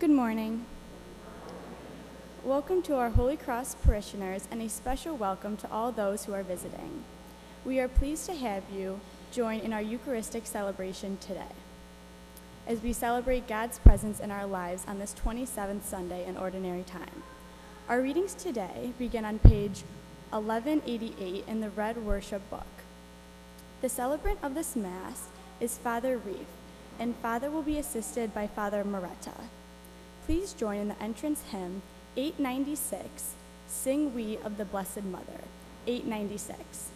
Good morning. Welcome to our Holy Cross parishioners and a special welcome to all those who are visiting. We are pleased to have you join in our Eucharistic celebration today as we celebrate God's presence in our lives on this 27th Sunday in Ordinary Time. Our readings today begin on page 1188 in the Red Worship Book. The celebrant of this Mass is Father Reif, and Father will be assisted by Father Moretta. Please join in the entrance hymn 896, Sing We of the Blessed Mother, 896.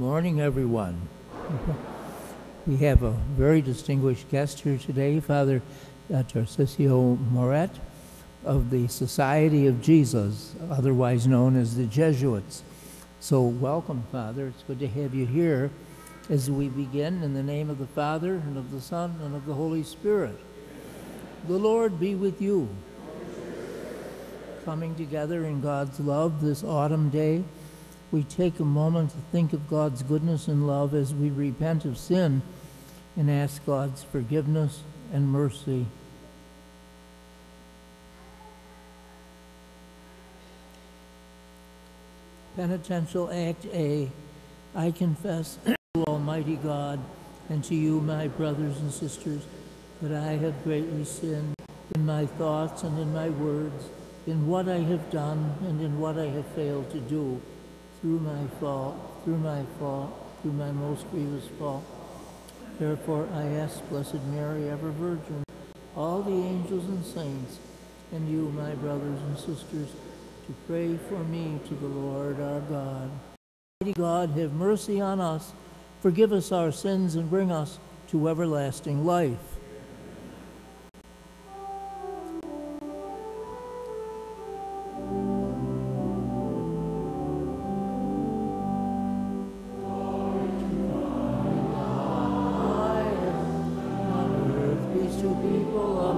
Morning, everyone. We have a very distinguished guest here today, Father uh, Tarcisio Moret of the Society of Jesus, otherwise known as the Jesuits. So, welcome, Father. It's good to have you here as we begin in the name of the Father, and of the Son, and of the Holy Spirit. The Lord be with you. Coming together in God's love this autumn day we take a moment to think of God's goodness and love as we repent of sin and ask God's forgiveness and mercy. Penitential Act A I confess to Almighty God and to you, my brothers and sisters, that I have greatly sinned in my thoughts and in my words, in what I have done and in what I have failed to do through my fault, through my fault, through my most grievous fault. Therefore I ask Blessed Mary, ever Virgin, all the angels and saints, and you, my brothers and sisters, to pray for me to the Lord our God. Mighty God, have mercy on us, forgive us our sins, and bring us to everlasting life.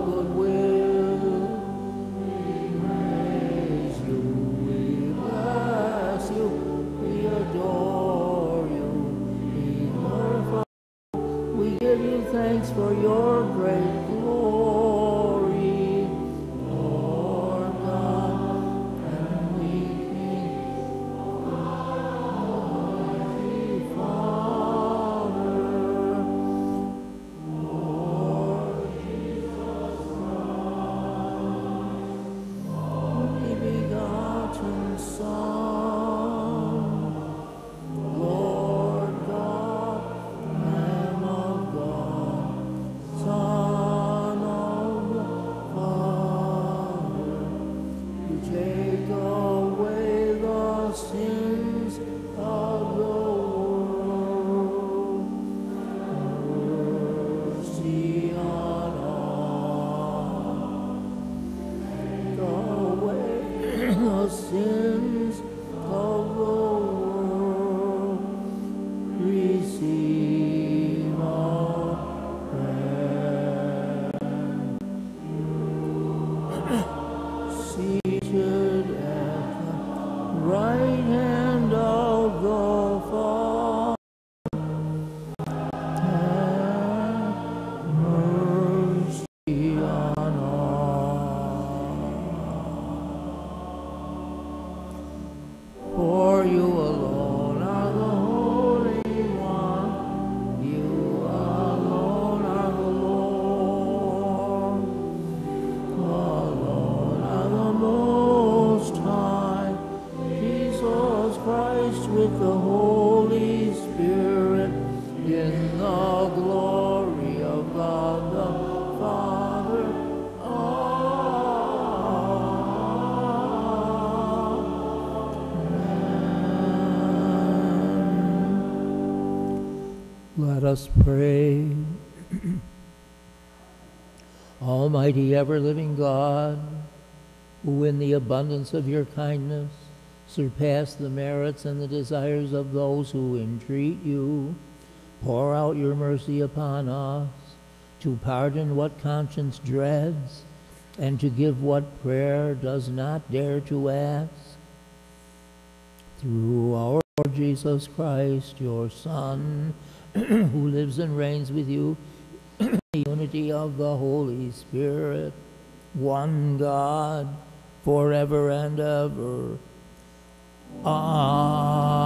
Good Let us pray. Almighty ever living God, who in the abundance of your kindness surpass the merits and the desires of those who entreat you, pour out your mercy upon us to pardon what conscience dreads and to give what prayer does not dare to ask. Through our Lord Jesus Christ, your Son, who lives and reigns with you the unity of the Holy Spirit, one God, forever and ever. Amen.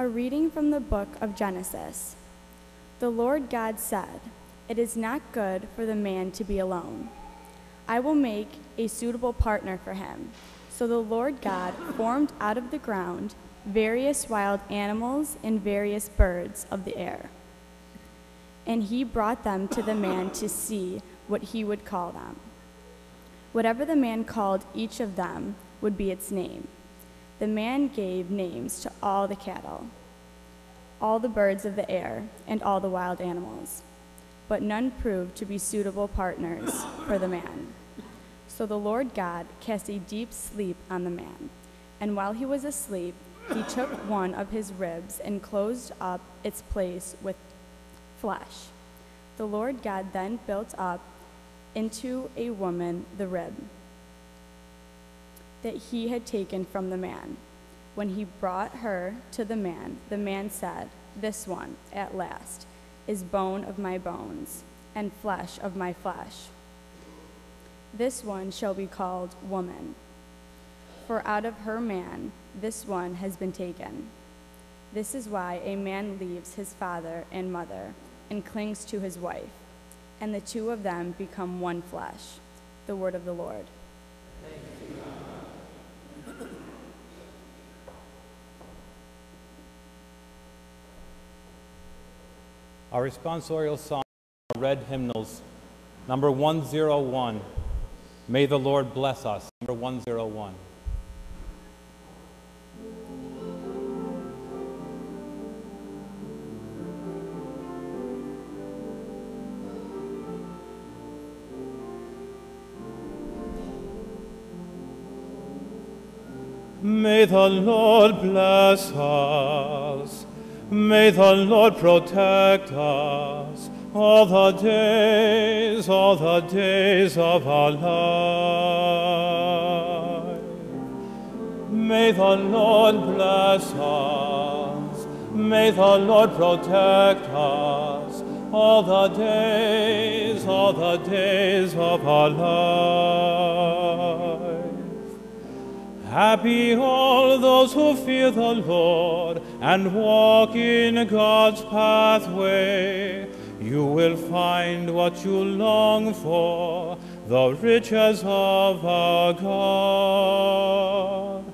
A reading from the book of Genesis. The Lord God said, It is not good for the man to be alone. I will make a suitable partner for him. So the Lord God formed out of the ground various wild animals and various birds of the air. And he brought them to the man to see what he would call them. Whatever the man called each of them would be its name. The man gave names to all the cattle, all the birds of the air, and all the wild animals. But none proved to be suitable partners for the man. So the Lord God cast a deep sleep on the man. And while he was asleep, he took one of his ribs and closed up its place with flesh. The Lord God then built up into a woman the rib that he had taken from the man. When he brought her to the man, the man said, This one, at last, is bone of my bones and flesh of my flesh. This one shall be called woman, for out of her man this one has been taken. This is why a man leaves his father and mother and clings to his wife, and the two of them become one flesh. The word of the Lord. Our responsorial song, our red hymnals, number 101. May the Lord bless us, number 101. May the Lord bless us. May the Lord protect us all the days, all the days of our life. May the Lord bless us. May the Lord protect us all the days, all the days of our life. Happy all those who fear the Lord and walk in God's pathway. You will find what you long for, the riches of our God.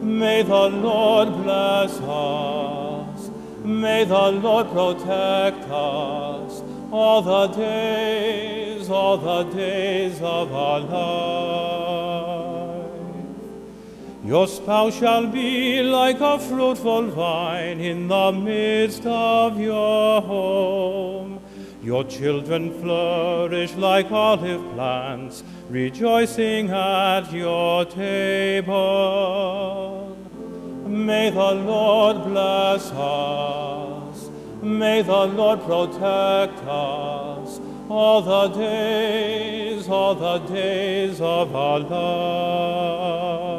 May the Lord bless us. May the Lord protect us all the days, all the days of our life. Your spouse shall be like a fruitful vine in the midst of your home. Your children flourish like olive plants, rejoicing at your table. May the Lord bless us. May the Lord protect us all the days, all the days of our life.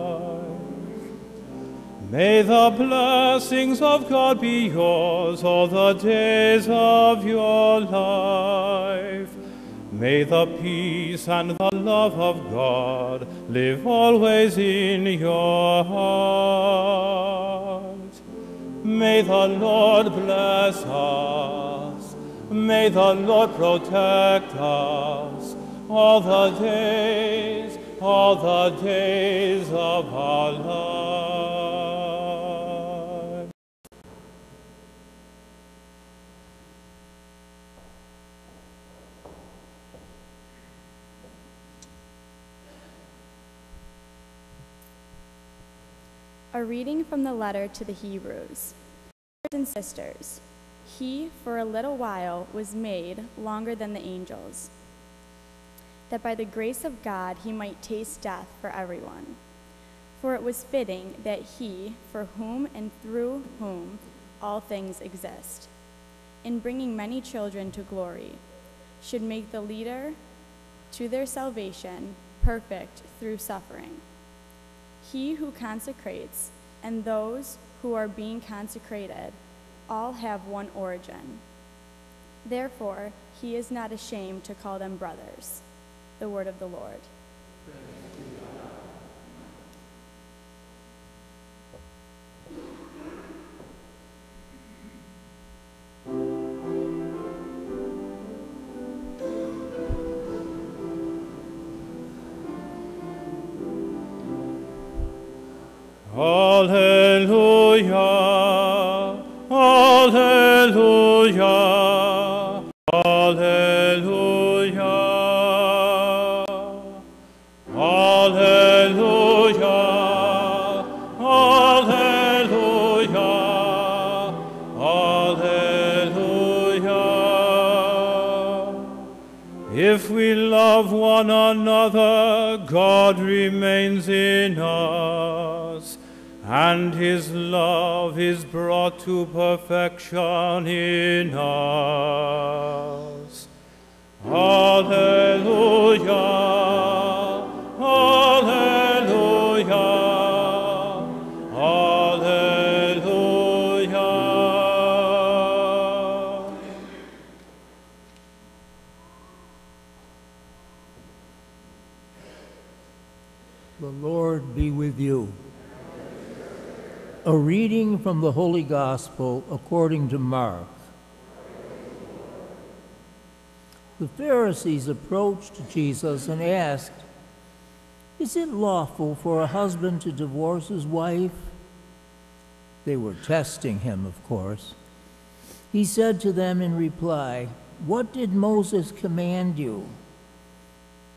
May the blessings of God be yours all the days of your life. May the peace and the love of God live always in your heart. May the Lord bless us. May the Lord protect us all the days, all the days of our life. A reading from the letter to the Hebrews. Brothers and sisters, he for a little while was made longer than the angels, that by the grace of God he might taste death for everyone. For it was fitting that he, for whom and through whom all things exist, in bringing many children to glory, should make the leader to their salvation perfect through suffering. He who consecrates and those who are being consecrated all have one origin. Therefore, he is not ashamed to call them brothers. The word of the Lord. Alleluia, Gospel according to Mark. The Pharisees approached Jesus and asked, Is it lawful for a husband to divorce his wife? They were testing him, of course. He said to them in reply, What did Moses command you?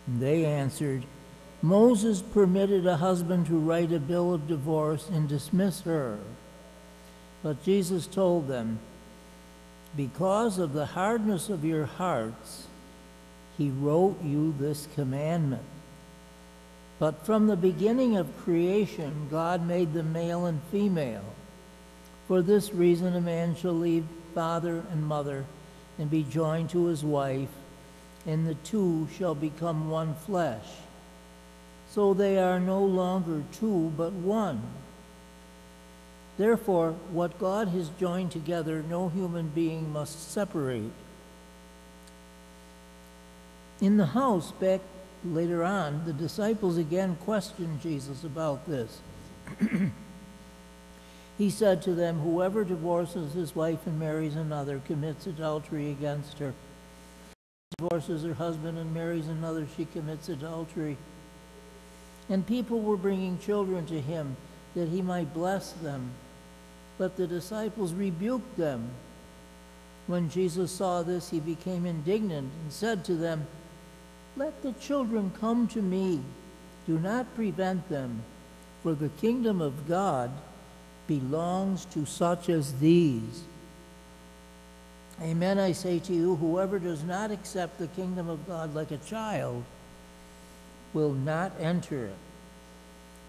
They answered, Moses permitted a husband to write a bill of divorce and dismiss her. But Jesus told them, Because of the hardness of your hearts, he wrote you this commandment. But from the beginning of creation, God made them male and female. For this reason, a man shall leave father and mother and be joined to his wife, and the two shall become one flesh. So they are no longer two, but one. Therefore, what God has joined together, no human being must separate. In the house, back later on, the disciples again questioned Jesus about this. he said to them, Whoever divorces his wife and marries another commits adultery against her. Divorces her husband and marries another, she commits adultery. And people were bringing children to him that he might bless them. But the disciples rebuked them. When Jesus saw this, he became indignant and said to them, Let the children come to me. Do not prevent them, for the kingdom of God belongs to such as these. Amen, I say to you, whoever does not accept the kingdom of God like a child will not enter it.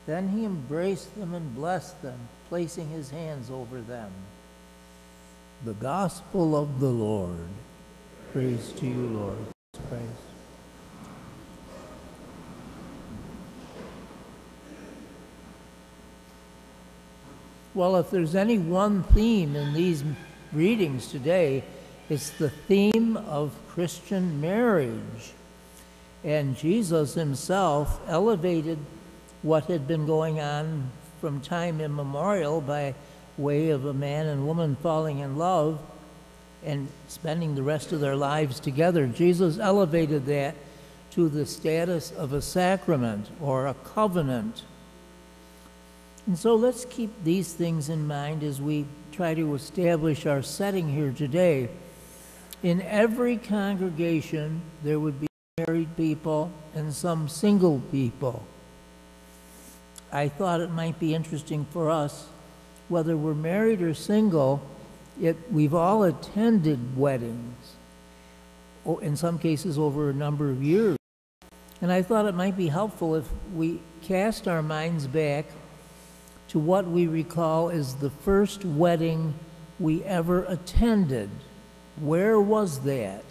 Then he embraced them and blessed them, placing his hands over them. The gospel of the Lord. Praise to you, Lord. Praise. Well, if there's any one theme in these readings today, it's the theme of Christian marriage. And Jesus himself elevated what had been going on from time immemorial by way of a man and woman falling in love and spending the rest of their lives together. Jesus elevated that to the status of a sacrament or a covenant. And so let's keep these things in mind as we try to establish our setting here today. In every congregation, there would be married people and some single people. I thought it might be interesting for us, whether we're married or single, it, we've all attended weddings, in some cases over a number of years. And I thought it might be helpful if we cast our minds back to what we recall as the first wedding we ever attended. Where was that?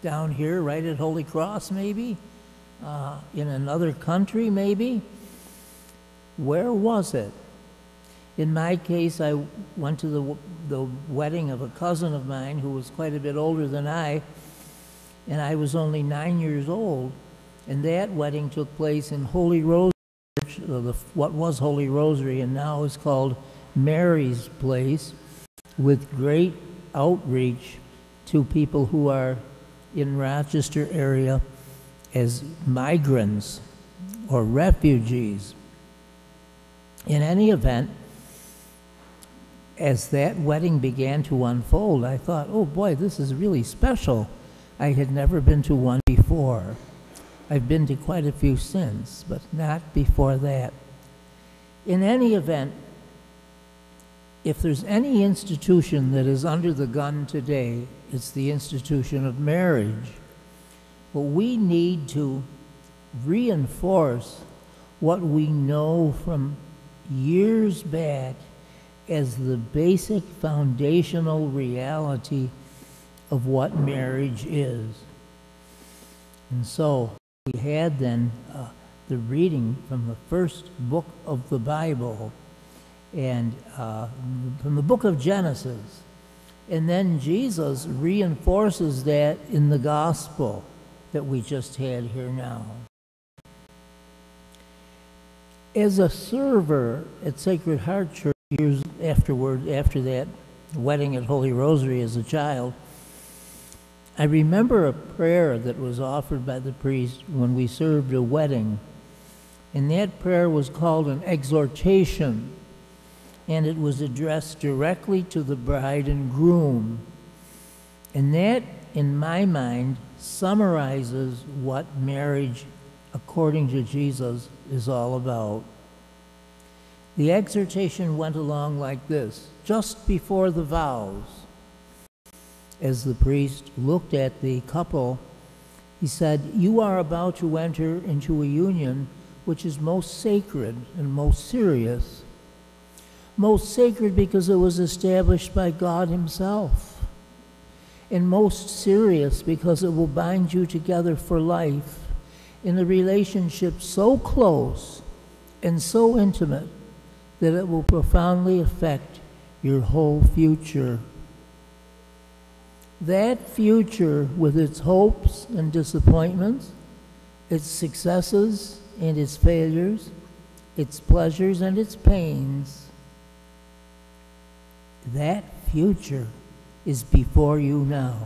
Down here, right at Holy Cross, maybe? Uh, in another country, maybe? Where was it? In my case, I went to the, the wedding of a cousin of mine who was quite a bit older than I, and I was only nine years old. And that wedding took place in Holy Church, the, what was Holy Rosary and now is called Mary's Place, with great outreach to people who are in Rochester area as migrants or refugees. In any event, as that wedding began to unfold, I thought, oh boy, this is really special. I had never been to one before. I've been to quite a few since, but not before that. In any event, if there's any institution that is under the gun today, it's the institution of marriage. But we need to reinforce what we know from years back as the basic foundational reality of what marriage is. And so we had then uh, the reading from the first book of the Bible and uh, from the book of Genesis. And then Jesus reinforces that in the gospel that we just had here now. As a server at Sacred Heart Church years afterward, after that wedding at Holy Rosary as a child, I remember a prayer that was offered by the priest when we served a wedding. And that prayer was called an exhortation and it was addressed directly to the bride and groom. And that, in my mind, summarizes what marriage, according to Jesus, is all about. The exhortation went along like this just before the vows. As the priest looked at the couple, he said, You are about to enter into a union which is most sacred and most serious most sacred because it was established by God Himself, and most serious because it will bind you together for life in a relationship so close and so intimate that it will profoundly affect your whole future. That future, with its hopes and disappointments, its successes and its failures, its pleasures and its pains, that future is before you now.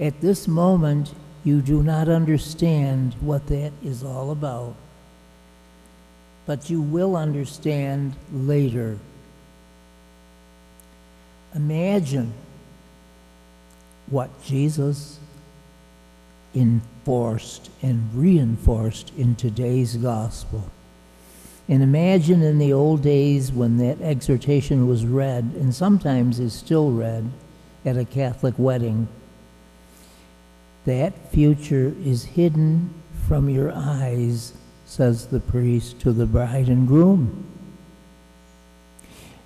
At this moment, you do not understand what that is all about. but you will understand later. Imagine what Jesus enforced and reinforced in today's gospel. And imagine in the old days when that exhortation was read, and sometimes is still read at a Catholic wedding. That future is hidden from your eyes, says the priest to the bride and groom.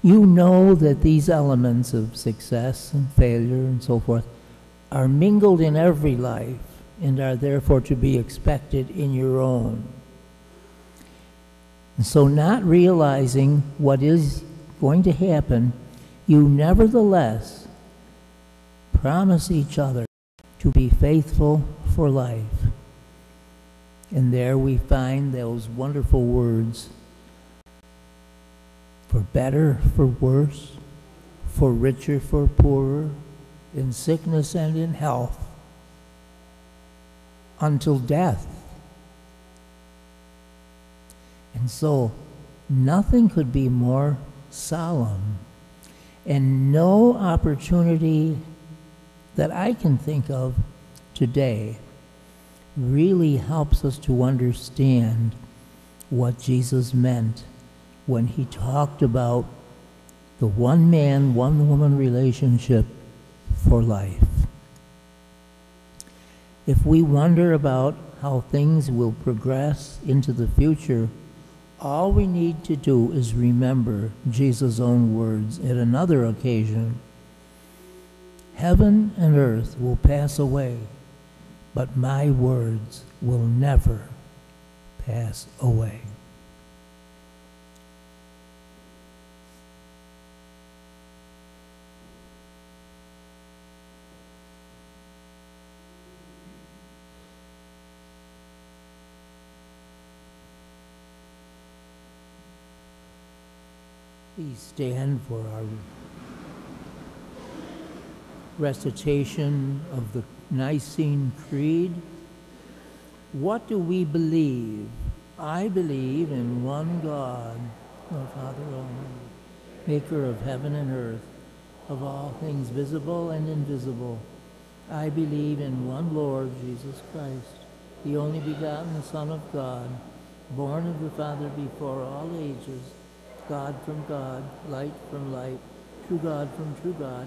You know that these elements of success and failure and so forth are mingled in every life and are therefore to be expected in your own. And so, not realizing what is going to happen, you nevertheless promise each other to be faithful for life. And there we find those wonderful words for better, for worse, for richer, for poorer, in sickness and in health, until death. And so, nothing could be more solemn, and no opportunity that I can think of today really helps us to understand what Jesus meant when he talked about the one man, one woman relationship for life. If we wonder about how things will progress into the future, all we need to do is remember Jesus' own words at another occasion. Heaven and earth will pass away, but my words will never pass away. Please stand for our recitation of the Nicene Creed. What do we believe? I believe in one God, the Father Almighty, maker of heaven and earth, of all things visible and invisible. I believe in one Lord Jesus Christ, the only begotten Son of God, born of the Father before all ages God from God, light from light, true God from true God,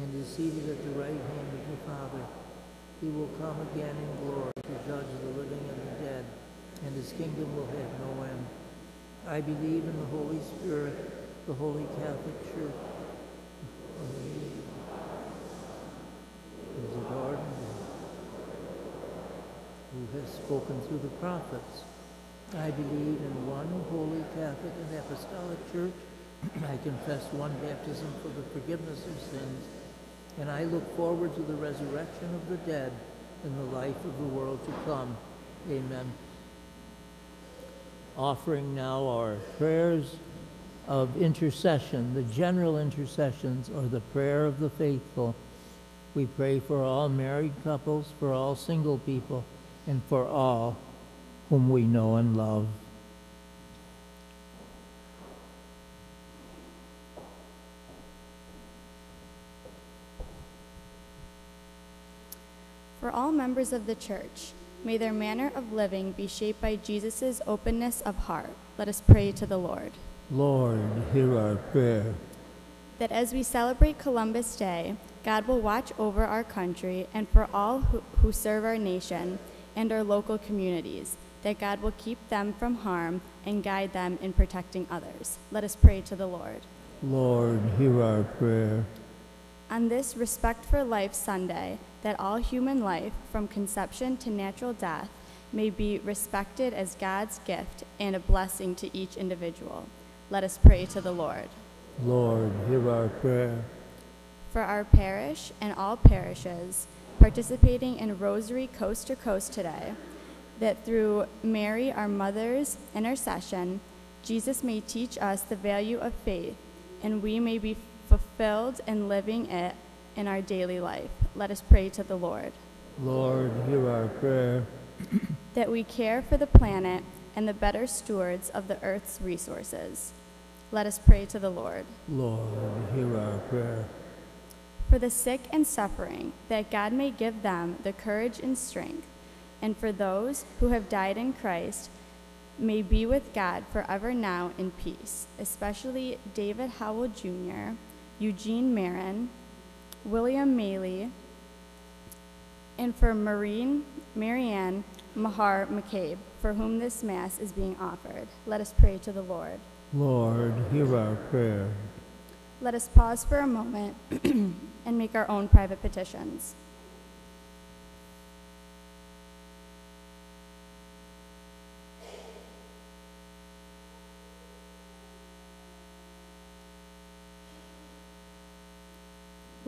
and is seated at the right hand of the Father. He will come again in glory to judge the living and the dead, and his kingdom will have no end. I believe in the Holy Spirit, the Holy Catholic Church, is adored who has spoken through the prophets. I believe in one holy Catholic and Apostolic Church. I confess one baptism for the forgiveness of sins, and I look forward to the resurrection of the dead and the life of the world to come. Amen. Offering now our prayers of intercession, the general intercessions or the prayer of the faithful. We pray for all married couples, for all single people, and for all whom we know and love. For all members of the church, may their manner of living be shaped by Jesus' openness of heart. Let us pray to the Lord. Lord, hear our prayer. That as we celebrate Columbus Day, God will watch over our country and for all who, who serve our nation and our local communities that God will keep them from harm and guide them in protecting others. Let us pray to the Lord. Lord, hear our prayer. On this Respect for Life Sunday, that all human life, from conception to natural death, may be respected as God's gift and a blessing to each individual. Let us pray to the Lord. Lord, hear our prayer. For our parish and all parishes participating in Rosary Coast to Coast today, that through Mary, our mother's intercession, Jesus may teach us the value of faith and we may be fulfilled in living it in our daily life. Let us pray to the Lord. Lord, hear our prayer. That we care for the planet and the better stewards of the earth's resources. Let us pray to the Lord. Lord, hear our prayer. For the sick and suffering, that God may give them the courage and strength, and for those who have died in Christ, may be with God forever now in peace, especially David Howell Jr., Eugene Marin, William Maley, and for Marine, Marianne Mahar McCabe, for whom this Mass is being offered. Let us pray to the Lord. Lord, hear our prayer. Let us pause for a moment and make our own private petitions.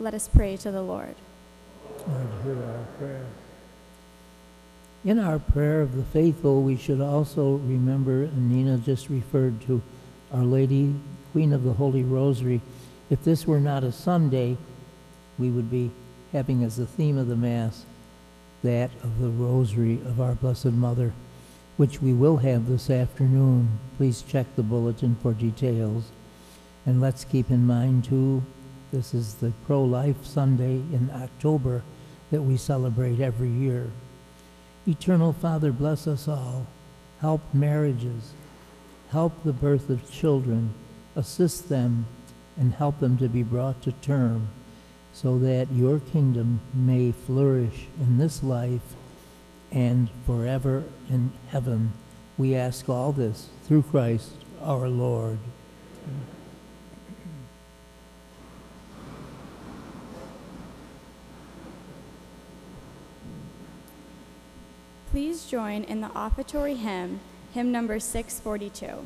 Let us pray to the Lord. Lord, hear our prayer. In our prayer of the faithful, we should also remember, and Nina just referred to Our Lady, Queen of the Holy Rosary. If this were not a Sunday, we would be having as the theme of the Mass that of the Rosary of our Blessed Mother, which we will have this afternoon. Please check the bulletin for details. And let's keep in mind, too, this is the pro life Sunday in October that we celebrate every year. Eternal Father, bless us all. Help marriages. Help the birth of children. Assist them and help them to be brought to term so that your kingdom may flourish in this life and forever in heaven. We ask all this through Christ our Lord. Please join in the offertory hymn, hymn number 642.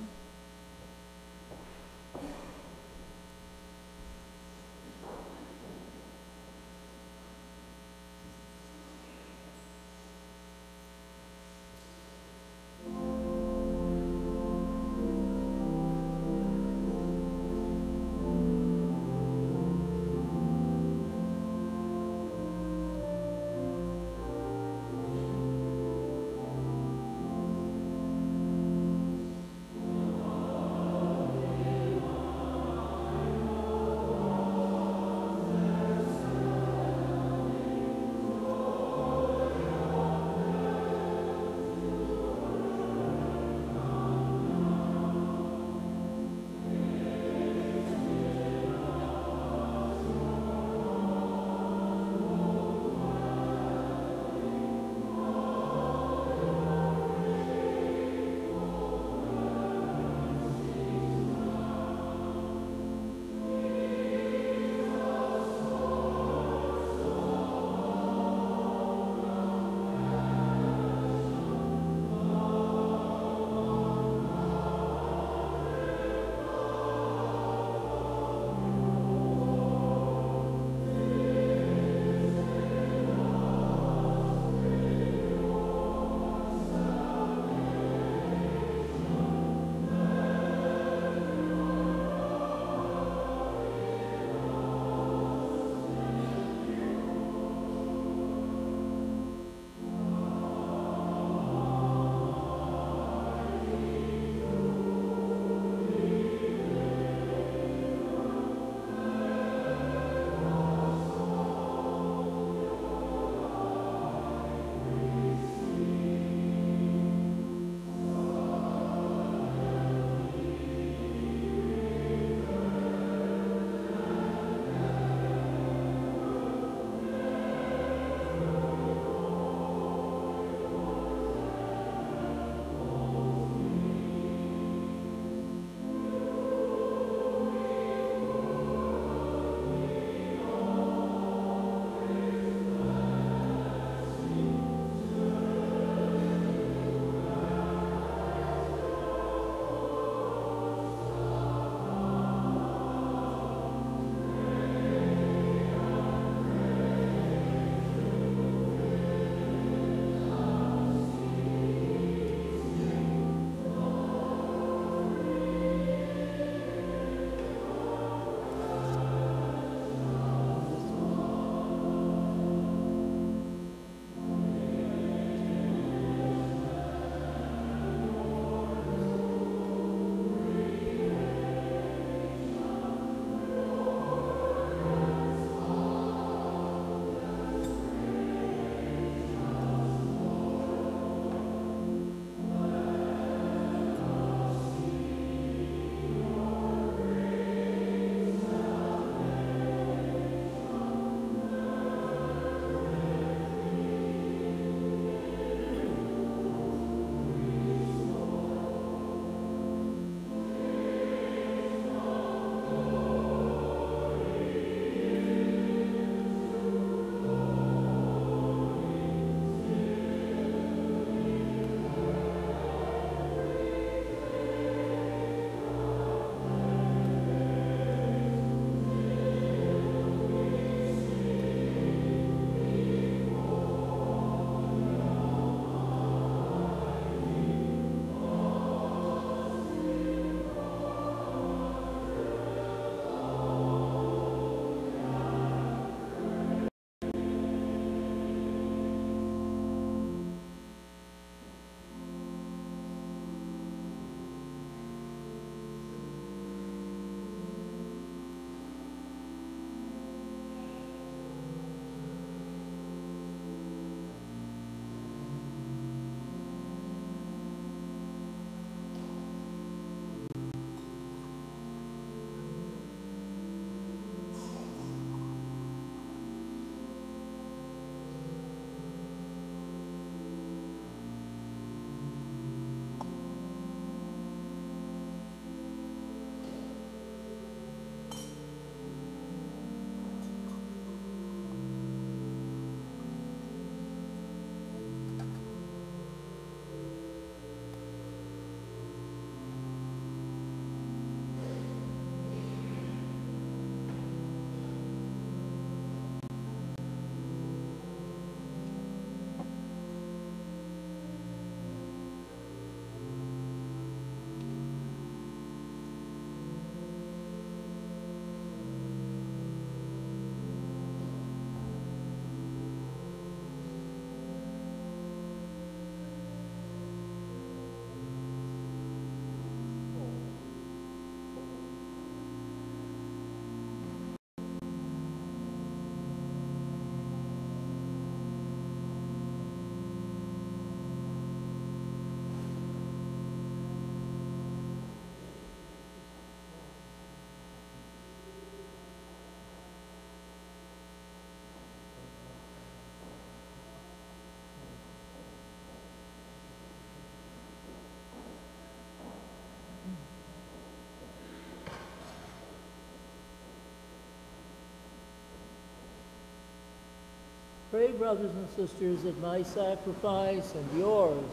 Pray, brothers and sisters, that my sacrifice and yours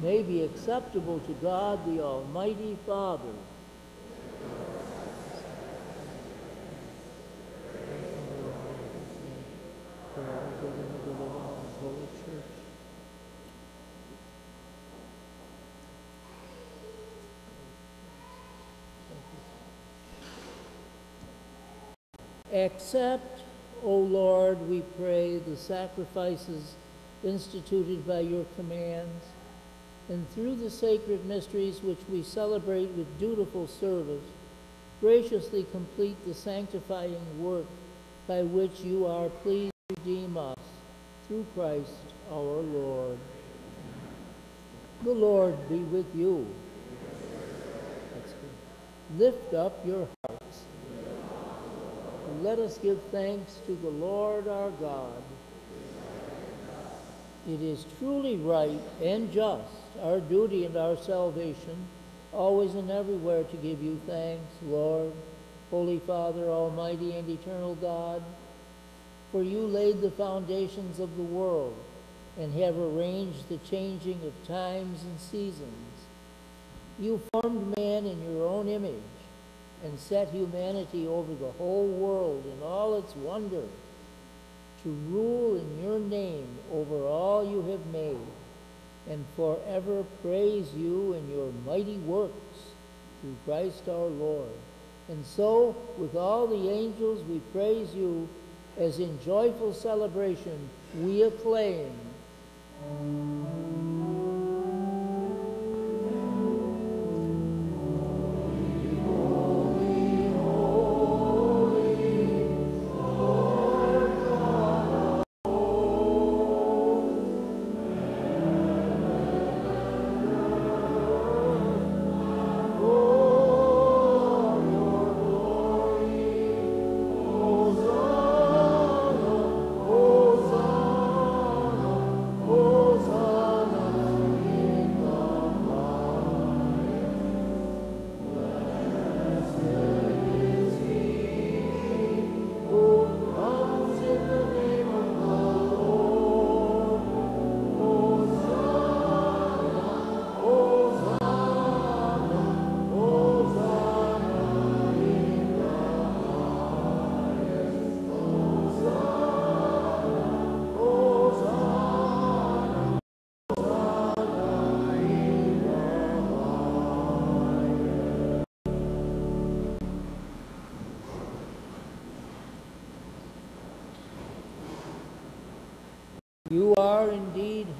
may be acceptable to God the Almighty Father. Accept, O Lord, we pray, the sacrifices instituted by your commands, and through the sacred mysteries which we celebrate with dutiful service, graciously complete the sanctifying work by which you are pleased to redeem us through Christ our Lord. The Lord be with you. Lift up your hearts. Let us give thanks to the Lord our God. It is truly right and just, our duty and our salvation, always and everywhere to give you thanks, Lord, Holy Father, Almighty and eternal God, for you laid the foundations of the world and have arranged the changing of times and seasons. You formed man in your own image and set humanity over the whole world in all its wonder to rule in your name over all you have made and forever praise you in your mighty works through Christ our Lord. And so, with all the angels, we praise you as in joyful celebration we acclaim.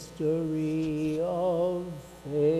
Mystery of faith.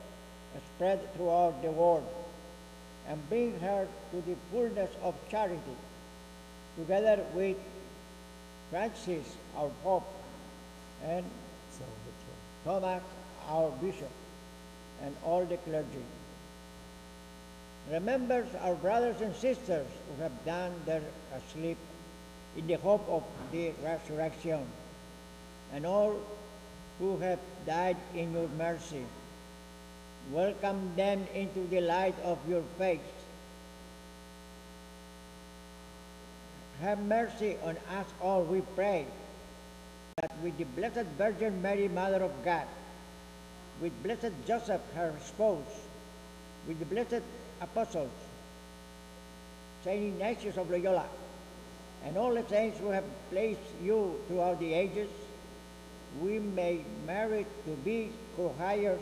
spread throughout the world and bring her to the fullness of charity, together with Francis, our Pope, and Thomas, our Bishop, and all the clergy remembers our brothers and sisters who have done their asleep in the hope of the resurrection, and all who have died in your mercy. Welcome them into the light of your face. Have mercy on us all, we pray, that with the Blessed Virgin Mary, Mother of God, with Blessed Joseph, her spouse, with the blessed apostles, Saint Ignatius of Loyola, and all the saints who have placed you throughout the ages, we may merit to be co-heirs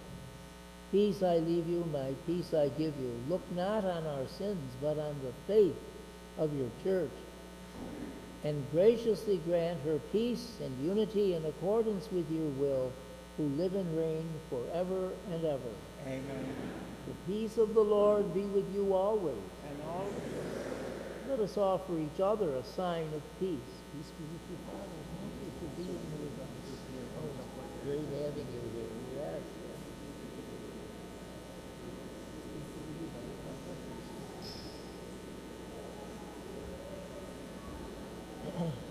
Peace I leave you, my peace I give you. Look not on our sins, but on the faith of your church. And graciously grant her peace and unity in accordance with your will, who live and reign forever and ever. Amen. The peace of the Lord be with you always. And always. Let us offer each other a sign of peace. Peace be with you, fathers. Thank you for being with us. Great having you Oh.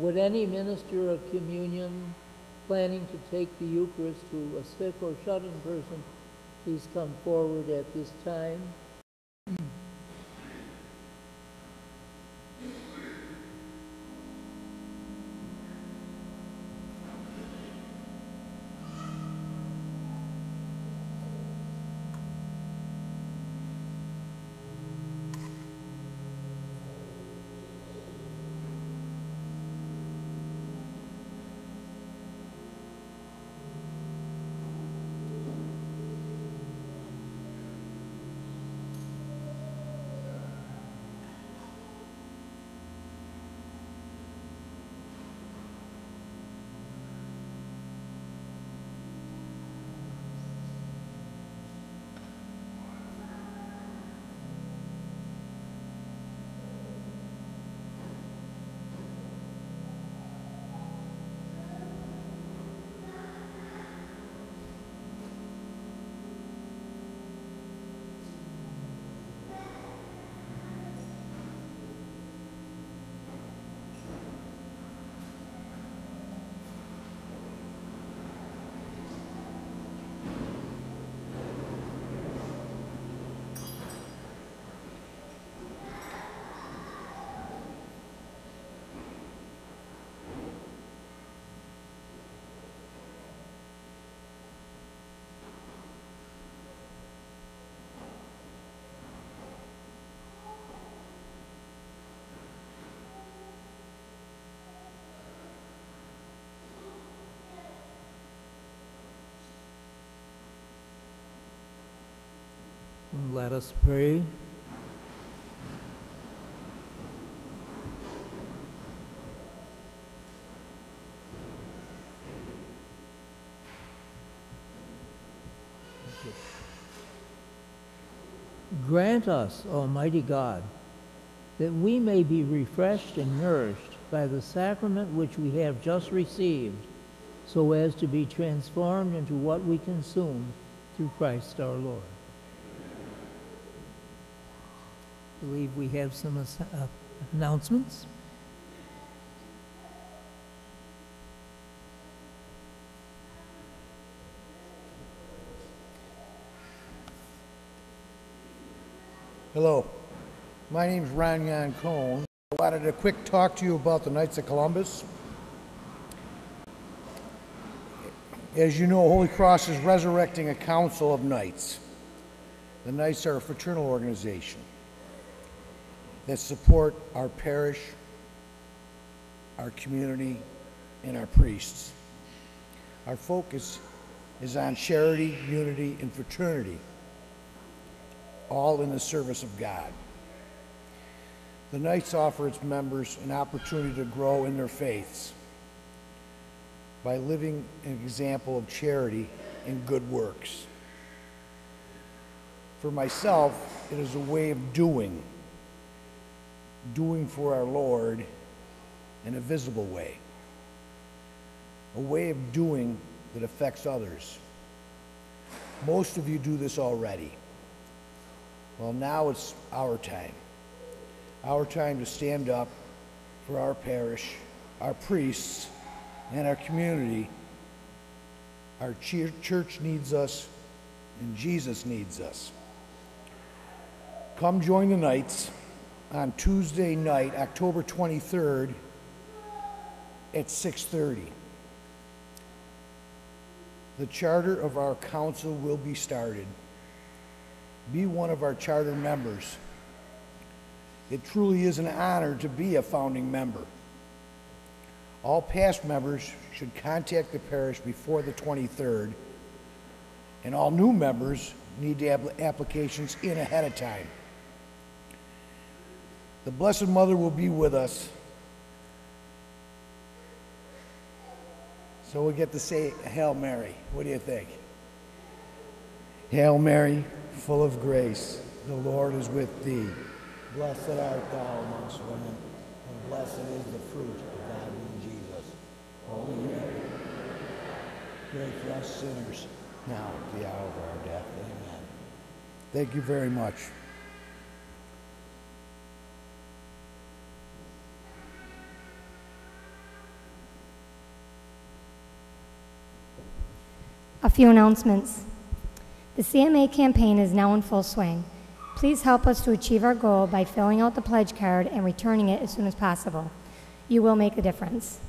Would any minister of communion planning to take the Eucharist to a sick or shut-in person please come forward at this time? Let us pray. Grant us, Almighty God, that we may be refreshed and nourished by the sacrament which we have just received, so as to be transformed into what we consume through Christ our Lord. I believe we have some uh, announcements. Hello, my name is Ron Jan Cohn. I wanted to quick talk to you about the Knights of Columbus. As you know, Holy Cross is resurrecting a council of knights. The Knights are a fraternal organization that support our parish, our community, and our priests. Our focus is on charity, unity, and fraternity all in the service of God. The Knights offer its members an opportunity to grow in their faiths by living an example of charity and good works. For myself, it is a way of doing, doing for our Lord in a visible way, a way of doing that affects others. Most of you do this already. Well, now it's our time. Our time to stand up for our parish, our priests, and our community. Our church needs us, and Jesus needs us. Come join the Knights on Tuesday night, October 23rd at 6:30. The charter of our council will be started be one of our charter members. It truly is an honor to be a founding member. All past members should contact the parish before the 23rd, and all new members need to have applications in ahead of time. The Blessed Mother will be with us. So we get to say Hail Mary. What do you think? Hail Mary, full of grace, the Lord is with thee. Blessed art thou amongst women, and blessed is the fruit of thy womb, Jesus. Holy Mary, pray for us sinners, now at the hour of our death. Amen. Thank you very much. A few announcements. The CMA campaign is now in full swing. Please help us to achieve our goal by filling out the pledge card and returning it as soon as possible. You will make a difference.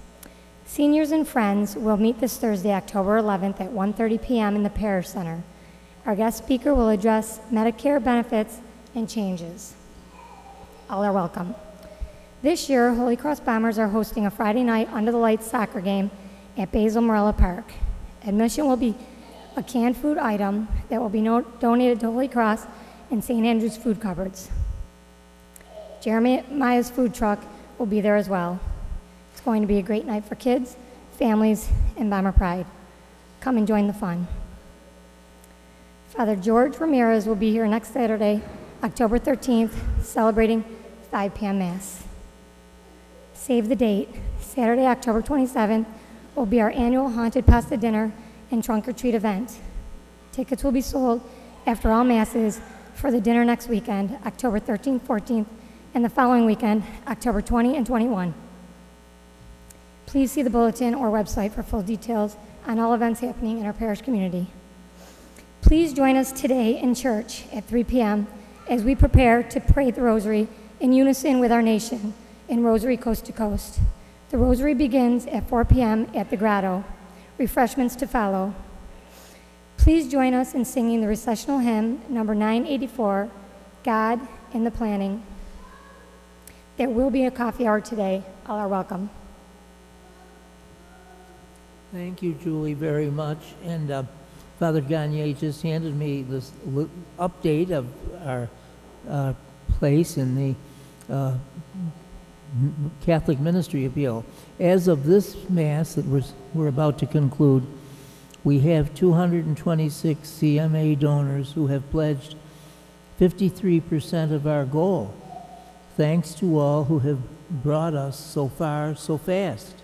Seniors and friends will meet this Thursday, October 11th at 1:30 p.m. in the Parish Center. Our guest speaker will address Medicare benefits and changes. All are welcome. This year, Holy Cross Bombers are hosting a Friday night under the lights soccer game at Basil Marella Park. Admission will be a canned food item that will be no- donated to Holy Cross and St. Andrew's food cupboards. Jeremiah's food truck will be there as well. It's going to be a great night for kids, families, and Bomber Pride. Come and join the fun. Father George Ramirez will be here next Saturday, October 13th, celebrating 5 p.m. Mass. Save the date. Saturday, October 27th, will be our annual Haunted Pasta Dinner and Trunk or Treat event. Tickets will be sold after all Masses for the dinner next weekend, October 13th, 14th, and the following weekend, October 20 and 21. Please see the bulletin or website for full details on all events happening in our parish community. Please join us today in church at 3 p.m. as we prepare to pray the rosary in unison with our nation in Rosary Coast to Coast. The rosary begins at 4 p.m. at the Grotto. Refreshments to follow. Please join us in singing the recessional hymn number 984, God in the Planning. There will be a coffee hour today. All are welcome. Thank you, Julie, very much. And uh, Father Gagne just handed me this update of our uh, place in the uh, Catholic Ministry Appeal. As of this Mass that we're, we're about to conclude, we have 226 CMA donors who have pledged 53% of our goal. Thanks to all who have brought us so far so fast.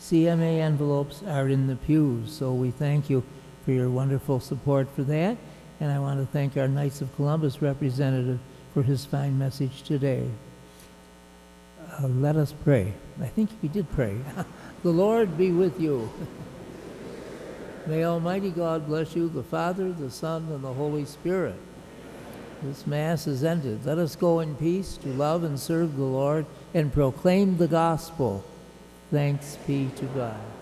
CMA envelopes are in the pews, so we thank you for your wonderful support for that. And I want to thank our Knights of Columbus representative for his fine message today. Uh, let us pray. I think we did pray. the Lord be with you. May Almighty God bless you, the Father, the Son, and the Holy Spirit. This Mass is ended. Let us go in peace to love and serve the Lord and proclaim the gospel. Thanks be to God.